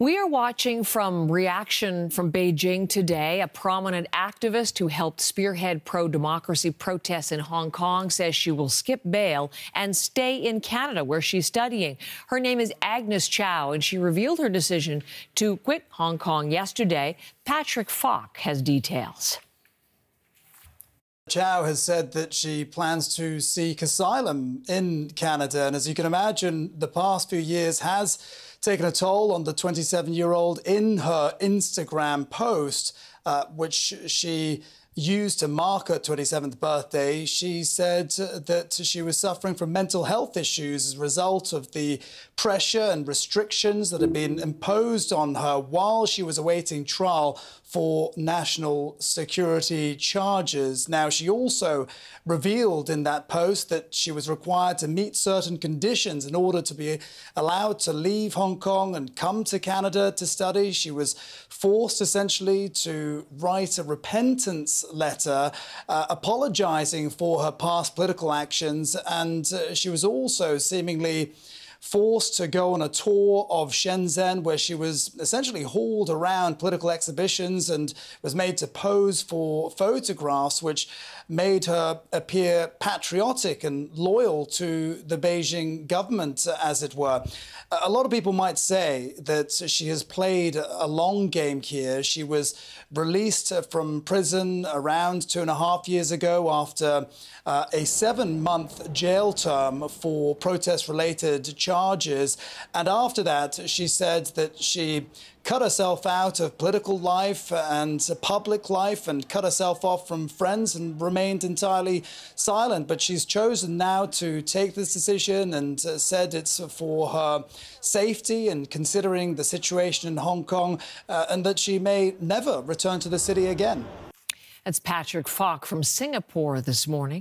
We are watching from reaction from Beijing today. A prominent activist who helped spearhead pro democracy protests in Hong Kong says she will skip bail and stay in Canada, where she's studying. Her name is Agnes Chow, and she revealed her decision to quit Hong Kong yesterday. Patrick Fok has details. Chow has said that she plans to seek asylum in Canada. And as you can imagine, the past few years has taken a toll on the 27 year old in her Instagram post, uh, which she used to mark her 27th birthday, she said that she was suffering from mental health issues as a result of the pressure and restrictions that had been imposed on her while she was awaiting trial for national security charges. Now, she also revealed in that post that she was required to meet certain conditions in order to be allowed to leave Hong Kong and come to Canada to study. She was forced essentially to write a repentance letter uh, apologizing for her past political actions. And uh, she was also seemingly forced to go on a tour of Shenzhen, where she was essentially hauled around political exhibitions and was made to pose for photographs, which made her appear patriotic and loyal to the Beijing government, as it were. A lot of people might say that she has played a long game here. She was released from prison around two and a half years ago after uh, a seven month jail term for protest related charges. And after that, she said that she cut herself out of political life and public life and cut herself off from friends and remained entirely silent. But she's chosen now to take this decision and uh, said it's for her safety and considering the situation in Hong Kong uh, and that she may never return to the city again. That's Patrick Fok from Singapore this morning.